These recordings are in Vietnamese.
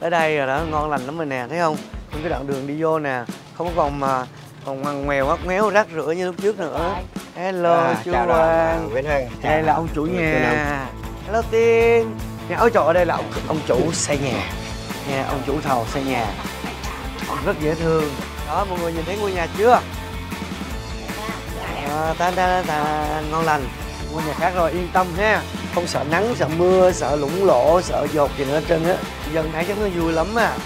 tới đây rồi đó ngon lành lắm rồi nè thấy không? Những cái đoạn đường đi vô nè không có còn mà còn ngoằn ngoèo ngoắt ngoéo rác rưởi như lúc trước nữa. Hello À, chú Quang. à, đây là ông chủ nhà. Hello tiên. Nhà ôi trời ở đây là ông, ông chủ xây nhà. Nha ông chủ thầu xây nhà. Ông rất dễ thương. Đó mọi người nhìn thấy ngôi nhà chưa? À, ta ta ta ngon lành. Ngôi nhà khác rồi yên tâm ha không sợ nắng, sợ mưa, sợ lũng lỗ, sợ dột gì nữa hết trơn á. Dân thấy chắc nó vui lắm à.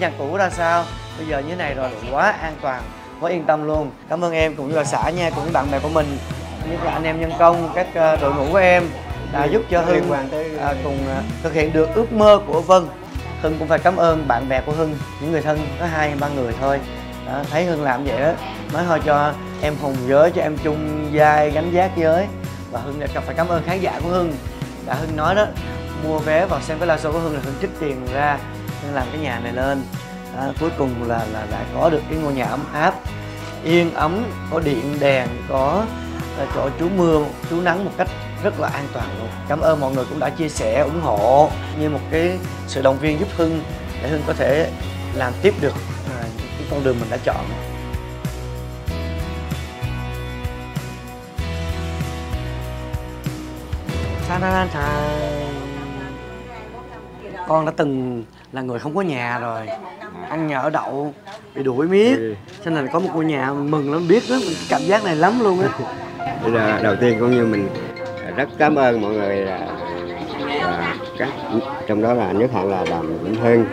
Nhà cũ ra sao? Bây giờ như thế này rồi quá an toàn quá yên tâm luôn. Cảm ơn em cũng như là xã nha cũng bạn bè của mình như là anh em nhân công các ờ, đội ngũ của em đã giúp cho hưng à, cùng à, thực hiện được ước mơ của vân. Hưng cũng phải cảm ơn bạn bè của hưng những người thân có hai ba người thôi. Đó, thấy hưng làm vậy đó nói thôi cho em hùng giới cho em chung vai gánh vác giới. Và hưng đã phải cảm ơn khán giả của hưng. Đã hưng nói đó mua vé vào xem cái live show của hưng là hưng trích tiền ra nên làm cái nhà này lên. À, cuối cùng là là đã có được cái ngôi nhà ấm áp yên ấm có điện đèn có ờ, chỗ trú mưa trú nắng một cách rất là an toàn luôn. Cảm ơn mọi người cũng đã chia sẻ ủng hộ như một cái sự động viên giúp hưng để hưng có thể làm tiếp được à, cái con đường mình đã chọn. Ta-da-da-da. con đã từng là người không có nhà rồi. Ăn nhà ở đậu bị đuổi miết. Ừ. cho nên có một ngôi nhà mừng lắm biết đó mình cảm giác này lắm luôn á. Bây giờ đầu tiên cũng như mình rất cảm ơn mọi người là, là các trong đó là nước hạn là đàm Vĩnh Hưng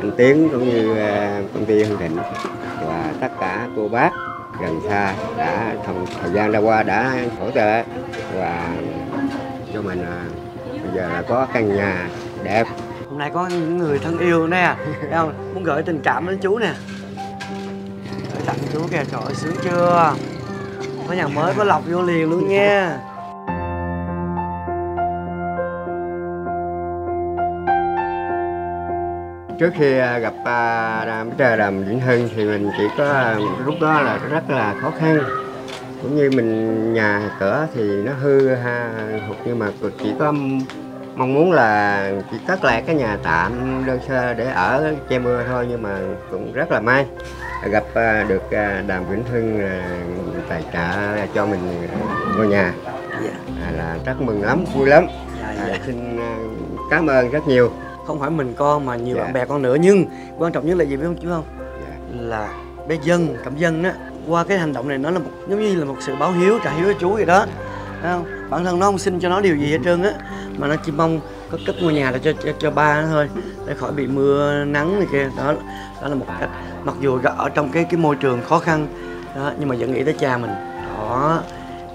anh Tiến cũng như à, công ty Hưng Thịnh. Và tất cả cô bác gần xa đã thời, thời gian đã qua đã hỗ trợ. Và cho mình à, bây giờ là có căn nhà đẹp hôm nay có những người thân yêu nè, thấy không? Muốn gửi tình cảm đến chú nè. Gửi tặng chú kìa trời ơi sướng chưa? Có nhà mới có lọc vô liền luôn nha. Trước khi à, gặp đàm trà đàm Vĩnh Hưng thì mình chỉ có à, lúc đó là rất là khó khăn. Cũng như mình, nhà cửa thì nó hư ha, hụt nhưng mà chỉ có mong muốn là chỉ cất lại cái nhà tạm đơn sơ để ở che mưa thôi nhưng mà cũng rất là may gặp à, được à, đàm Vĩnh Hưng à, tài trợ cho mình ngôi nhà. Dạ. Là rất mừng lắm vui lắm. Dạ à, dạ. xin cảm ơn rất nhiều. Không phải mình con mà nhiều Dạ. bạn bè con nữa nhưng quan trọng nhất là gì biết không chú không? Dạ. là bé dân cảm dân á qua cái hành động này nó là một giống như là một sự báo hiếu trả hiếu với chú vậy đó. Thấy không bản thân nó không xin cho nó điều gì hết trơn á mà nó chỉ mong có cất ngôi nhà là cho cho, cho ba nó thôi để khỏi bị mưa nắng này kia. Đó đó là một cách. Mặc dù ở trong cái cái môi trường khó khăn đó nhưng mà vẫn nghĩ tới cha mình. Đó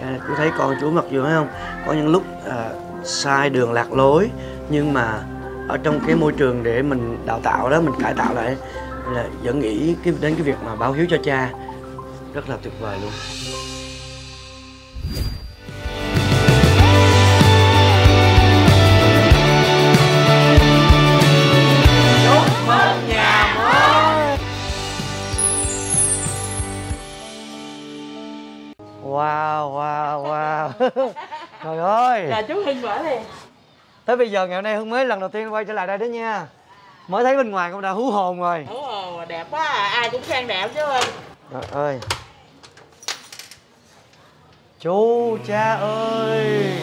À, chú thấy con chú mặc dù thấy không có những lúc à, sai đường lạc lối nhưng mà ở trong cái môi trường để mình đào tạo đó mình cải tạo lại là vẫn nghĩ cái đến cái việc mà báo hiếu cho cha. Rất là tuyệt vời luôn. Wow wow wow. Trời ơi. Là chú Hưng mở liền. Tới bây giờ ngày hôm nay hưng mới lần đầu tiên quay trở lại đây đó nha. Mới thấy bên ngoài cũng đã hú hồn rồi. Ồ, đẹp quá à. ai cũng khen đẹp chứ Hưng. Trời ơi. Chú cha ơi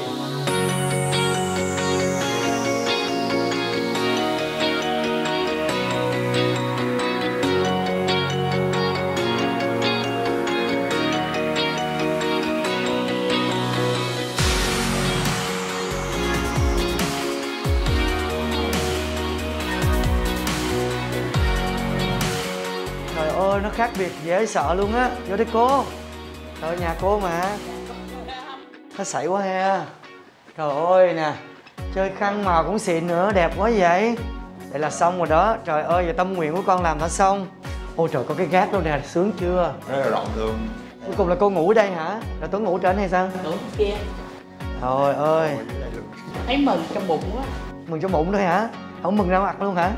nó khác biệt dễ sợ luôn á. Vô đây cô. Trời ơi, nhà cô mà. Nó xảy quá ha. Trời ơi nè. Chơi khăn màu cũng xịn nữa đẹp quá vậy. Vậy là xong rồi đó. Trời ơi giờ tâm nguyện của con làm đã xong. Ôi trời có cái gác đâu nè. Sướng chưa? Rất là rộng luôn. Cuối cùng là cô ngủ ở đây hả? Rồi tuấn ngủ trên hay sao? Ngủ kia. Trời ơi. Thấy mừng trong bụng quá. Mừng cho bụng thôi hả? Không mừng ra mặt luôn hả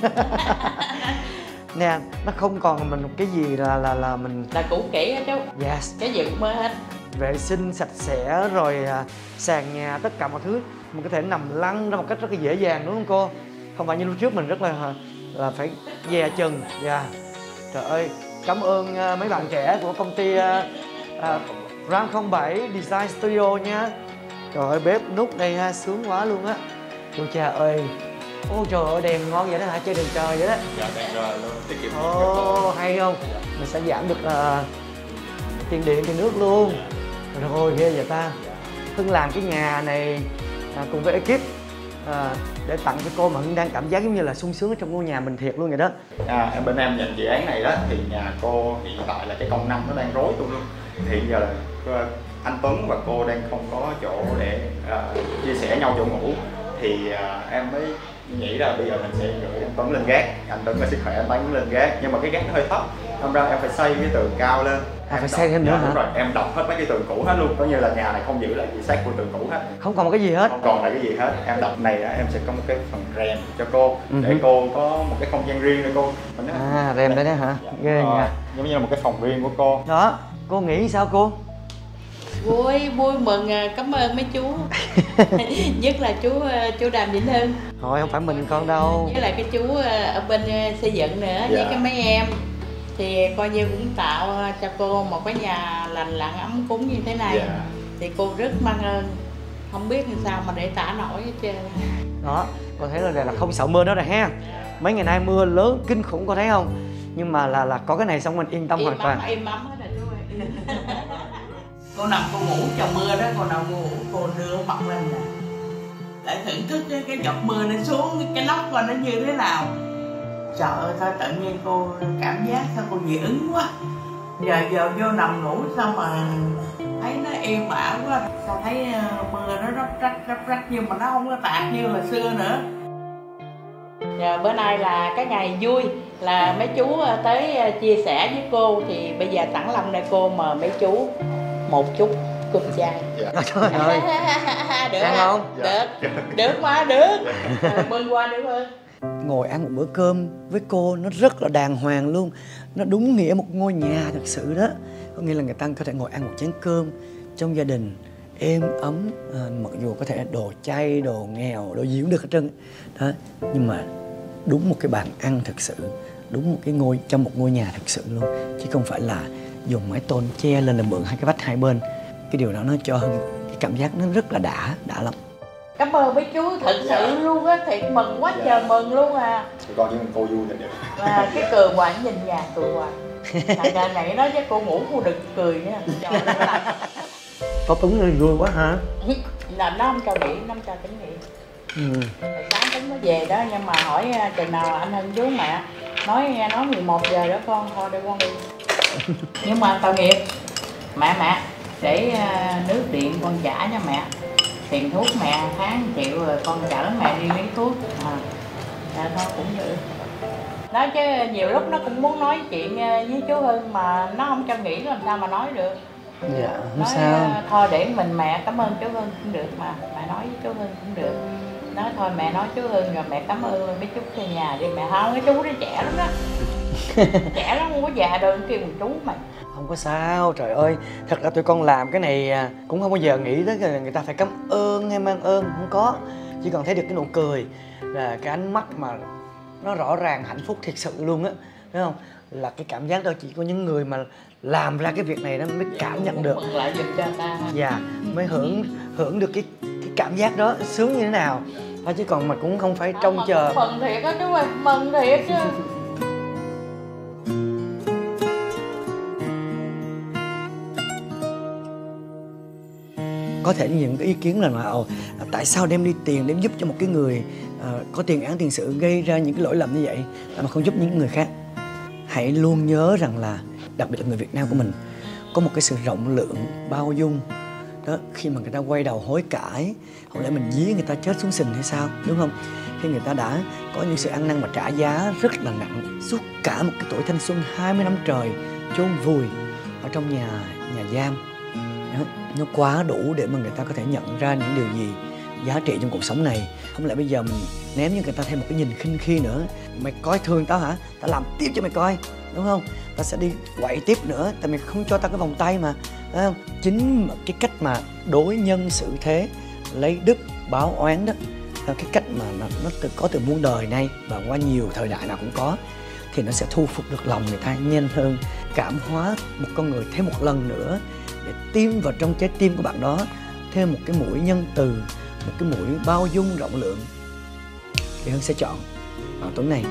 nè nó không còn mình một cái gì là là là mình là cũ kỹ á chú yes. Cái gì cũng mơ hết. Vệ sinh sạch sẽ rồi à, sàn nhà tất cả mọi thứ. Mình có thể nằm lăn ra một cách rất là dễ dàng đúng không cô? Không phải như lúc trước mình rất là là phải dè chừng. Dạ. Trời ơi cảm ơn à, mấy bạn trẻ của công ty à, à, Ram 07 Design Studio nha. Trời ơi bếp nút đây ha sướng quá luôn á. Chú cha ơi ôi trời ơi đèn ngon vậy đó hả? Chơi đèn trời vậy đó. Dạ đang rồi luôn tiết kiệm Ồ, hay không? Mình sẽ giảm được uh, tiền điện, tiền nước luôn. Rồi ôi, ghê vậy ta. Hưng làm cái nhà này à, cùng với ekip à, để tặng cho cô mà Hưng đang cảm giác giống như là sung sướng ở trong ngôi nhà mình thiệt luôn vậy đó. À, em bên em nhận dự án này đó thì nhà cô hiện tại là cái công năm nó đang rối luôn. Thì hiện giờ là ờ, anh Tuấn và cô đang không có chỗ để ờ, chia sẻ nhau chỗ ngủ. Thì ờ, em mới nghĩ là bây giờ mình sẽ gửi anh Tuấn lên gác. Anh Tuấn có sức khỏe anh Tuấn lên gác. Nhưng mà cái gác nó hơi thấp. Hôm ra em phải xây cái tường cao lên. À, phải xây thêm nữa dạ, hả? rồi. Em đập hết mấy cái tường cũ hết luôn. Coi như là nhà này không giữ lại gì xác của tường cũ hết. Không còn một cái gì hết. Không còn lại cái gì hết. Em đập này á, em sẽ có một cái phần rèm cho cô. Ừ để hứ. cô có một cái không gian riêng để cô. Mình nói- À, rèm đây đó hả? Dạ, Ghê nha. Giống như là một cái phòng riêng của cô. Đó, cô nghĩ sao cô? Vui vui mừng à, cảm ơn mấy chú. Nhất là chú à, chú đàm vĩnh hưng. Thôi không phải mình con đâu. Với lại cái chú à, ở bên xây dựng nữa với Dạ. cái mấy em. Thì coi như cũng tạo cho cô một cái nhà lành lặn ấm cúng như thế này. Dạ. thì cô rất mang ơn. Không biết làm sao mà để tả nổi hết trơn. Đó, cô thấy là, là không sợ mưa nữa rồi ha. Mấy ngày nay mưa lớn kinh khủng có thấy không? Nhưng mà là là có cái này xong mình yên tâm im hoàn toàn. im ấm hết rồi cô nằm cô ngủ trong mưa đó cô nằm cô ngủ cô đưa mặt lên nè. Để thưởng thức cái, cái giọt mưa nó xuống cái nóc coi nó như thế nào. Trời ơi sao tự nhiên cô cảm giác sao cô dị ứng quá. Giờ giờ vô nằm ngủ sao mà thấy nó êm ả quá. Sao thấy ờ, mưa nó róc rách róc rách nhưng mà nó không có tạt như hồi xưa nữa. Giờ bữa nay là cái ngày vui là mấy chú ờ, tới ờ, chia sẻ với cô thì bây giờ sẵn lòng đây cô mời mấy chú một chút cúp chai. Dạ. Trời ơi, được Ăn không? Được, được mà được. Rồi, Mừng qua được ơn. ngồi ăn một bữa cơm với cô nó rất là đàng hoàng luôn nó đúng nghĩa một ngôi nhà thực sự đó có nghĩa là người ta có thể ngồi ăn một chén cơm trong gia đình êm ấm à, mặc dù có thể đồ chay đồ nghèo đồ gì cũng được hết trơn đó nhưng mà đúng một cái bàn ăn thực sự đúng một cái ngôi trong một ngôi nhà thực sự luôn chứ không phải là dùng mái tôn che lên là mượn hai cái vách hai bên cái điều đó nó cho cái cảm giác nó rất là đã đã lắm Cảm ơn mấy chú thật sự luôn á, thiệt mừng quá trời mừng luôn à. Tụi con chỉ cần cô vui là được Và cái cười hoài nhìn nhà cười hoài. Tại ngày nãy nói với cô ngủ cô đừng cười nha. Trời ơi, nó làm- có tuấn rồi vui quá hả là nó không cho nghỉ, nó không cho tính nghỉ. ừ. Sáng tính mới về đó nhưng mà hỏi à, chừng nào anh Hưng chú mẹ nói nghe nói 11 giờ đó con thôi để con đi nhưng mà tội nghiệp. Mẹ mẹ để à, nước điện con trả cho mẹ. Tiền thuốc mẹ tháng triệu rồi con chở mẹ đi lấy thuốc. À dạ thôi cũng được nói chứ nhiều lúc nó cũng muốn nói chuyện à, với chú Hưng mà nó không cho nghỉ làm sao mà nói được. Dạ không nói sao. à, thôi để mình mẹ cảm ơn chú Hưng cũng được mà. Mẹ nói với chú Hưng cũng được. Nói thôi mẹ nói chú Hưng rồi mẹ cảm ơn mấy chú về nhà đi. Mẹ không cái chú đó trẻ lắm đó trẻ lắm không có già đâu kêu bằng chú mày không có sao trời ơi thật ra tụi con làm cái này à, cũng không bao giờ nghĩ tới là người ta phải cảm ơn hay mang ơn không có. Chỉ cần thấy được cái nụ cười là cái ánh mắt mà nó rõ ràng hạnh phúc thiệt sự luôn á thấy không? Là cái cảm giác đó chỉ có những người mà làm ra cái việc này nó mới cảm nhận được. lại giùm cho ta. Và mới hưởng hưởng được cái cái cảm giác đó sướng như thế nào. Thôi chứ còn mà cũng không phải trông chờ. mừng thiệt á chú ơi mừng thiệt chứ có thể những cái ý kiến là, là tại sao đem đi tiền đem giúp cho một cái người uh, có tiền án tiền sự gây ra những cái lỗi lầm như vậy mà không giúp những người khác? Hãy luôn nhớ rằng là đặc biệt là người Việt Nam của mình có một cái sự rộng lượng bao dung. Đó khi mà người ta quay đầu hối cải không lẽ mình dí người ta chết xuống sình hay sao đúng không? Khi người ta đã có những sự ăn năn và trả giá rất là nặng suốt cả một cái tuổi thanh xuân 20 năm trời chôn vùi ở trong nhà nhà giam. Đó, nó quá đủ để mà người ta có thể nhận ra những điều gì giá trị trong cuộc sống này. Không lẽ bây giờ mình ném cho người ta thêm một cái nhìn khinh khi nữa? Mày coi thường tao hả? Tao làm tiếp cho mày coi đúng không? Tao sẽ đi quậy tiếp nữa tại mày không cho tao cái vòng tay mà đúng không? chính cái cách mà đối nhân xử thế lấy đức báo oán đó là cái cách mà nó, nó từ, có từ muôn đời nay và qua nhiều thời đại nào cũng có thì nó sẽ thu phục được lòng người ta nhanh hơn. Cảm hóa một con người thêm một lần nữa để tiêm vào trong trái tim của bạn đó thêm một cái mũi nhân từ, một cái mũi bao dung rộng lượng. Thì hân sẽ chọn vào tuần này.